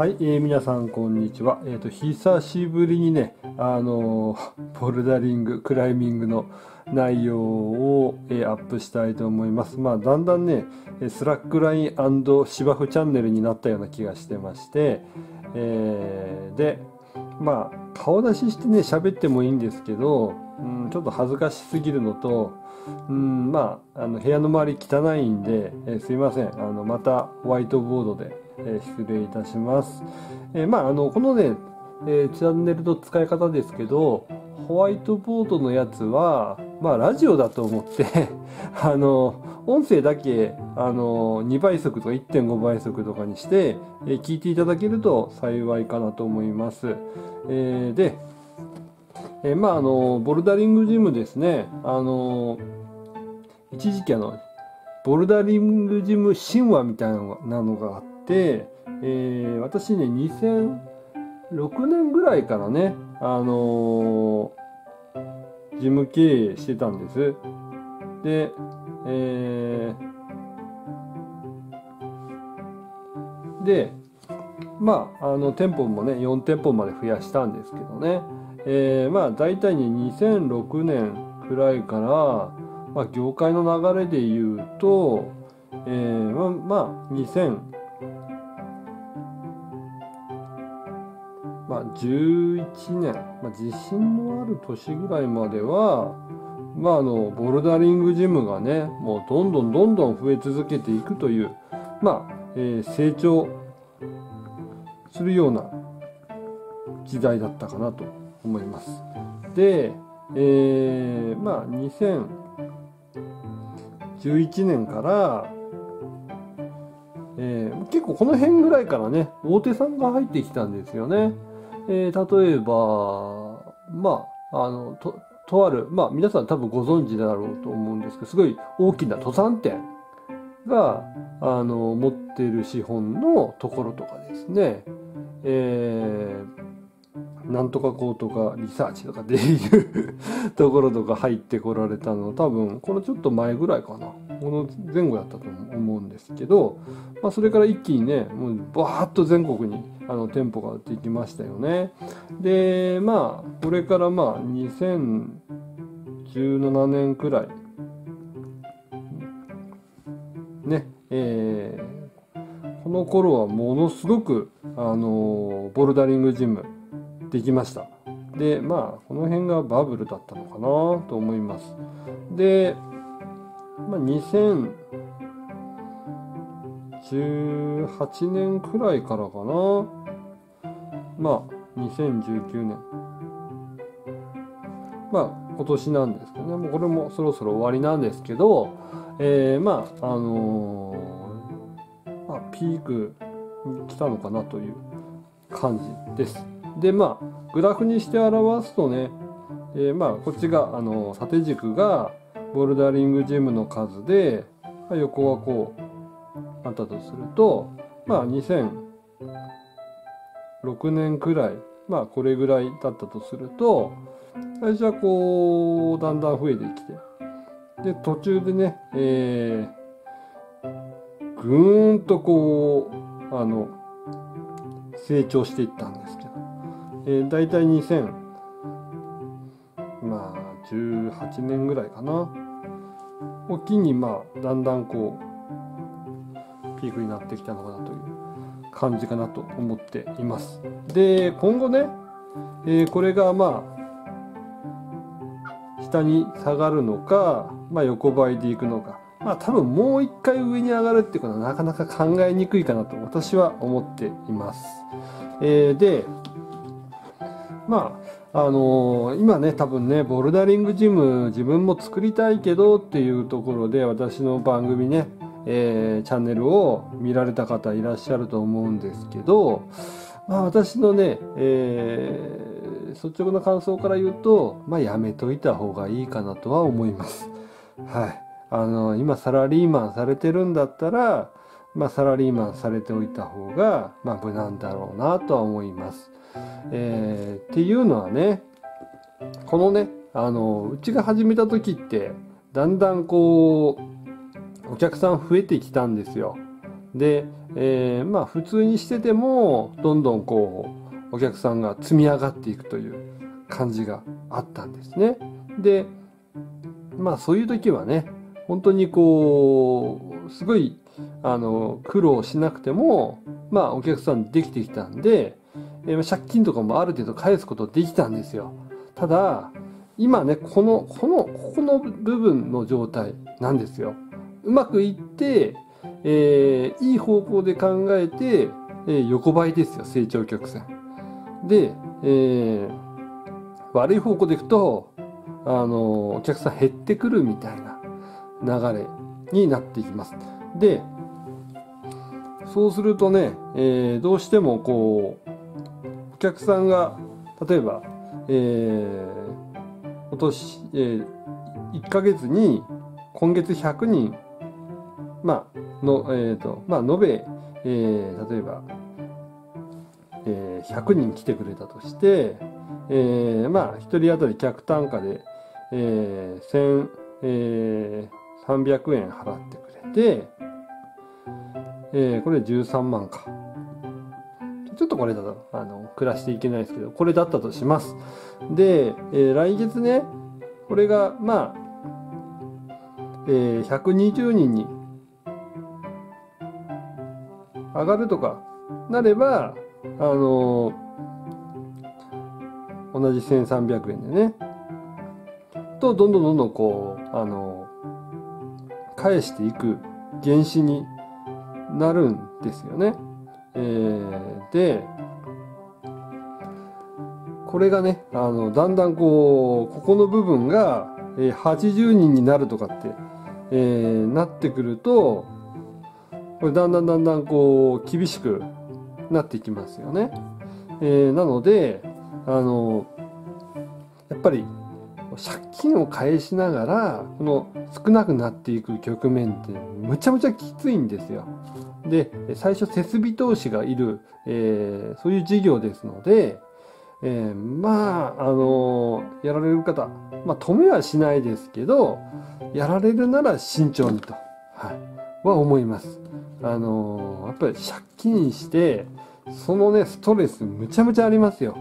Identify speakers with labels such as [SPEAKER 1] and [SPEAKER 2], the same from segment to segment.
[SPEAKER 1] はい、えー、皆さんこんにちは。えっ、ー、と、久しぶりにね、あの、ボルダリング、クライミングの内容を、えー、アップしたいと思います。まあ、だんだんね、スラックライン芝生チャンネルになったような気がしてまして、えー、で、まあ、顔出ししてね、喋ってもいいんですけど、うん、ちょっと恥ずかしすぎるのと、うん、まあ、あの部屋の周り汚いんで、えー、すいません。あの、またホワイトボードで、え、失礼いたします。え、まあ、あの、このね、えチャンネルの使い方ですけど、ホワイトボードのやつは、まあ、ラジオだと思って あの、音声だけ、あの、2倍速とか1.5倍速とかにして、え聞いていただけると幸いかなと思います。えー、で、えー、まあ、あの、ボルダリングジムですね。あの、一時期あの、ボルダリングジム神話みたいなのがあって、えー、私ね、2006年ぐらいからね、あのー、事務経営してたんです。で、えー、で、まあ、あの、店舗もね、4店舗まで増やしたんですけどね、えー、まあ、大体に2006年くらいから、まあ、業界の流れで言うと、えー、まあ、まあ、2000、11年、まあ、地震のある年ぐらいまでは、まあ、あの、ボルダリングジムがね、もうどんどんどんどん増え続けていくという、まあ、えー、成長するような時代だったかなと思います。で、えー、まあ、2011年から、えー、結構この辺ぐらいからね、大手さんが入ってきたんですよね。えー、例えば、まあ、あの、と、とある、まあ皆さん多分ご存知だろうと思うんですけど、すごい大きな登山店が、あの、持ってる資本のところとかですね、えー、なんとかこうとかリサーチとかでいう ところとか入ってこられたの多分このちょっと前ぐらいかな。の前後だったと思うんですけど、まあ、それから一気にねもうバーッと全国にあの店舗ができましたよね。でまあこれからまあ2017年くらいねえー、この頃はものすごくあのボルダリングジムできました。でまあこの辺がバブルだったのかなと思います。で、まあ、2018年くらいからかな。まあ2019年。まあ今年なんですけどね。もうこれもそろそろ終わりなんですけどえー、まああのー、まあ、ピークに来たのかなという感じです。でまあグラフにして表すとね、えー、まあこっちがあの縦軸がボルダリングジムの数で、まあ、横はこうあったとするとまあ2006年くらいまあこれぐらいだったとすると最初はこうだんだん増えてきてで途中でね、えー、ぐーんとこうあの成長していったんですけど、えー、大体2000まあ18年ぐらいかな。を機にまあだんだんこうピークになってきたのかなという感じかなと思っていますで今後ね、えー、これがまあ下に下がるのか、まあ、横ばいでいくのかまあ多分もう一回上に上がるっていうことはなかなか考えにくいかなと私は思っています。えー、で、まあ、あのー、今ね、多分ね、ボルダリングジム自分も作りたいけどっていうところで私の番組ね、えー、チャンネルを見られた方いらっしゃると思うんですけど、まあ私のね、えー、率直な感想から言うと、まあやめといた方がいいかなとは思います。はい。あの、今サラリーマンされてるんだったら、まあ、サラリーマンされておいた方が、まあ、無難だろうなとは思います。えー、っていうのはね、このね、あの、うちが始めた時って、だんだんこう、お客さん増えてきたんですよ。で、えー、まあ普通にしててもどんどんこうお客さんが積み上がっていくという感じがあったんですね。でまあそういう時はね本当にこうすごいあの苦労しなくてもまあお客さんできてきたんで、えー、借金とかもある程度返すことできたんですよ。ただ今ねこのこのここの部分の状態なんですよ。うまくいって、えー、いい方向で考えて、えー、横ばいですよ成長曲線。で、えー、悪い方向でいくとあのお客さん減ってくるみたいな流れになっていきます。でそうするとね、えー、どうしてもこう客さんが例えば、えー、今年、えー、1ヶ月に今月100人まあのえ、ー、とまあ延べ、えー、例えば、えー、100人来てくれたとして、えー、まあ1人当たり客単価で、えー、1300円払ってくれて、えー、これ13万か。ちょっとこれだと、あの、暮らしていけないですけど、これだったとします。で、えー、来月ね、これが、まあ、えー、120人に上がるとかなれば、あのー、同じ1300円でね、と、どんどんどんどんこう、あのー、返していく原資になるんですよね。えー、で、これがね、あの、だんだんこう、ここの部分が、80人になるとかって、えー、なってくると、これだんだんだんだんこう、厳しくなっていきますよね。えー、なので、あの、やっぱり借金を返しながらこの少なくなっていく局面ってむちゃむちゃきついんですよ。で最初設備投資がいる、えー、そういう事業ですので、えー、まああのー、やられる方、まあ、止めはしないですけどやられるなら慎重にと、はい、は思います。あのやっぱり借金してそのねストレスむちゃむちゃありますよ。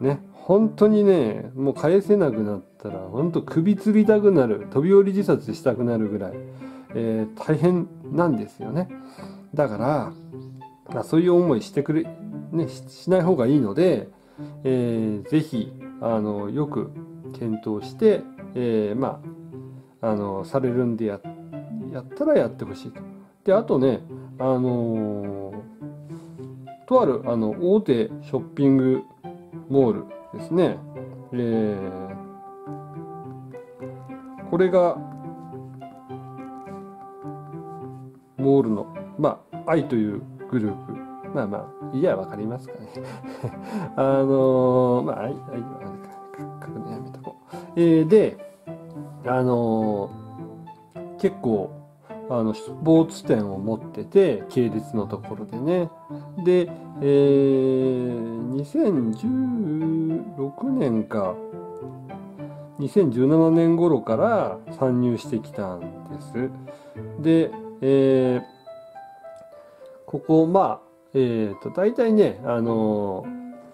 [SPEAKER 1] ね本当にねもう返せなくなってたら本当首吊りたくなる飛び降り自殺したくなるぐらい、えー、大変なんですよねだから、まあ、そういう思いしてくれ、ね、しない方がいいので、えー、ぜひあのよく検討して、えー、まああのされるんでややったらやってほしいと。であとねあのー、とあるあの大手ショッピングモールですね、えー、これがモールのまあ愛というグループ。まあまあいやわかりますかね。あのー、まあ愛愛は書くのやめとこう、えー、であのー、結構あのスポーツ店を持ってて系列のところでね。で、えー、2016年か2017年頃から参入してきたんです。で、えー、ここ、まあ、えっ、ー、と、大体ね、あの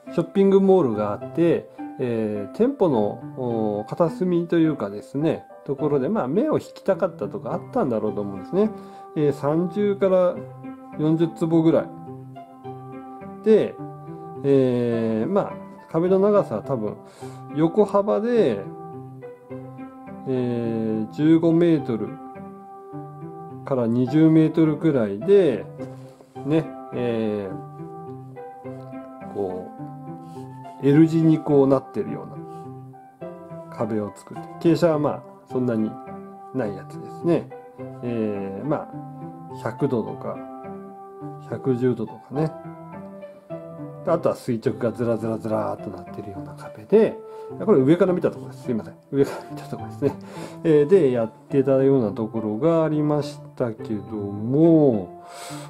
[SPEAKER 1] ー、ショッピングモールがあって、えー、店舗の片隅というかですね、ところで、まあ、目を引きたかったとかあったんだろうと思うんですね。えー、30から40坪ぐらい。で、えー、まあ、壁の長さは多分、横幅でえー、15メートルから20メートルくらいで、ね、えー、こう、L 字にこうなってるような壁を作って、傾斜はまあ、そんなにないやつですね。えー、まあ、100度とか、110度とかね。あとは垂直がずらずらずらーっとなってるような壁で、これ上から見たところです。すいません。上から見たところですね。えー、で、やってたようなところがありましたけども、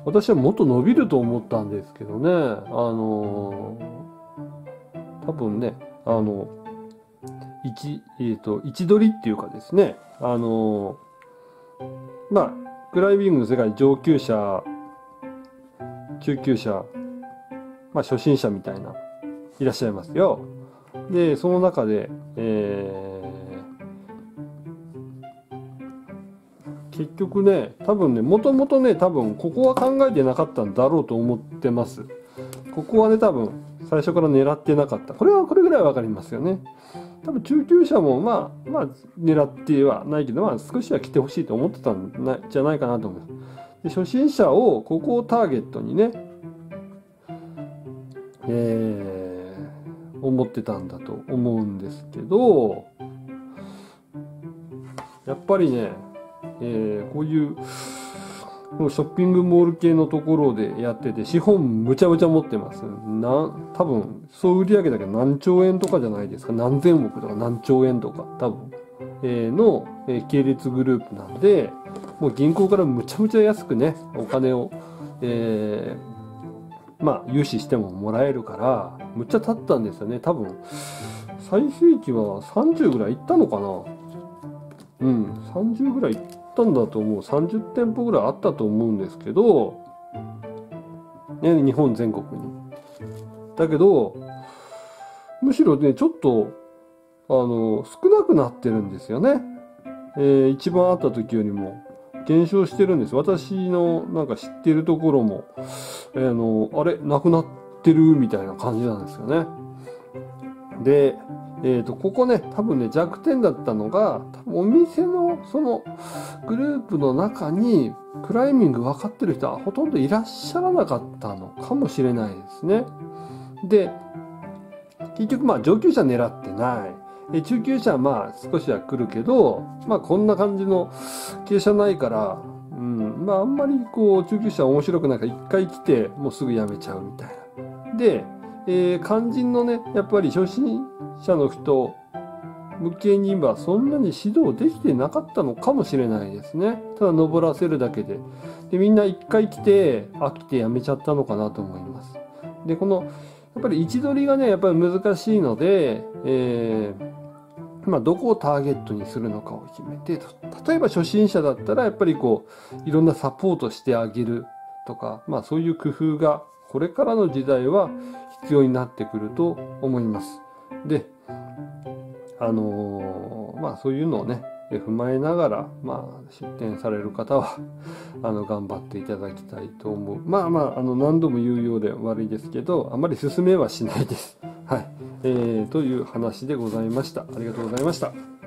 [SPEAKER 1] 私はもっと伸びると思ったんですけどね、あのー、多分ね、あの、一、えっ、ー、と、位置取りっていうかですね、あのー、まあ、クライミングの世界上級者中級者、まあ初心者みたいな、いらっしゃいますよ。で、その中で、えー、結局ね、多分ね、もともとね、多分ここは考えてなかったんだろうと思ってます。ここはね、多分最初から狙ってなかった。これはこれぐらいわかりますよね。多分中級者もまあ、まあ、狙ってはないけど、まあ少しは来てほしいと思ってたんじゃないかなと思います。で初心者をここをターゲットにね、えー、思ってたんだと思うんですけど、やっぱりね、えー、こういうショッピングモール系のところでやってて、資本むちゃむちゃ持ってます。な、多分、総売上だけ何兆円とかじゃないですか。何千億とか何兆円とか、多分、えー、の、えー、系列グループなんで、もう銀行からむちゃむちゃ安くね、お金を、えー、まあ、融資してももらえるから、むっちゃ経ったんですよね。多分、最盛期は30ぐらいいったのかなうん、30ぐらいいったんだと思う。30店舗ぐらいあったと思うんですけど、ね、日本全国に。だけど、むしろね、ちょっと、あの、少なくなってるんですよね。えー、一番あった時よりも減少してるんです。私のなんか知ってるところも、えー、の、あれ、なくなってるみたいな感じなんですよね。で、えっ、ー、と、ここね、多分ね、弱点だったのが、お店のそのグループの中に、クライミング分かってる人はほとんどいらっしゃらなかったのかもしれないですね。で、結局まあ上級者狙ってない。で中級者はまあ少しは来るけど、まあこんな感じの傾斜ないから、うん、まああんまりこう中級者は面白くないから一回来てもうすぐ辞めちゃうみたいな。で、えー、肝心のね、やっぱり初心者の人向けにはそんなに指導できてなかったのかもしれないですね。ただ登らせるだけで。で、みんな一回来て飽きてやめちゃったのかなと思います。で、この、やっぱり位置取りがね、やっぱり難しいので、えー、まあ、どこをターゲットにするのかを決めて、例えば初心者だったら、やっぱりこう、いろんなサポートしてあげるとか、まあそういう工夫が、これからの時代は必要になってくると思います。で、あのー、まあそういうのをね、踏まえながら、まあ、出店される方は、あの、頑張っていただきたいと思う。まあまあ、あの、何度も言うようで悪いですけど、あまり進めはしないです。はい。えー、という話でございました。ありがとうございました。